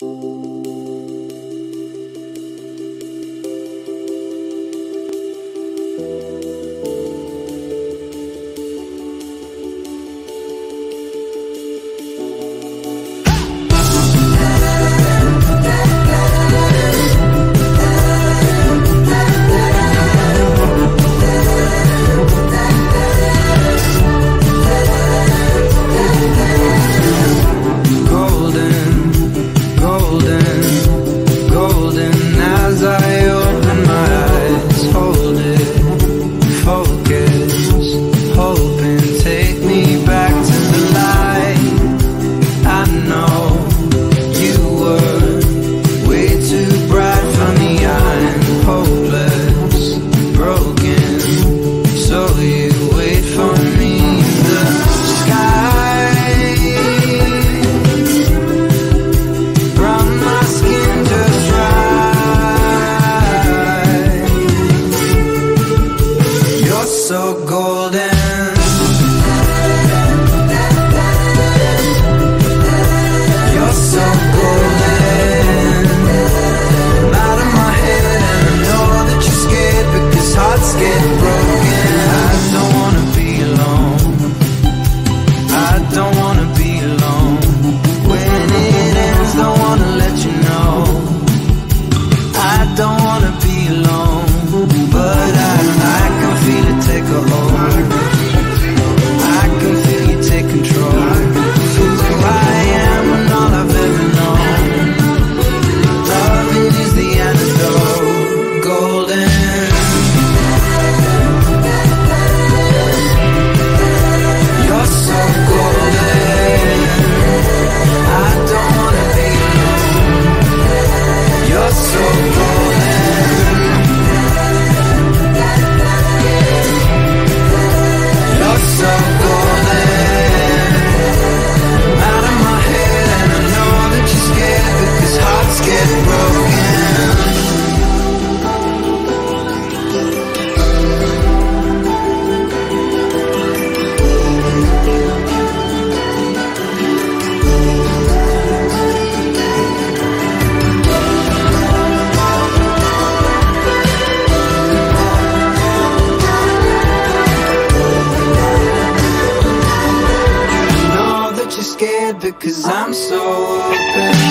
you golden. because I'm so open.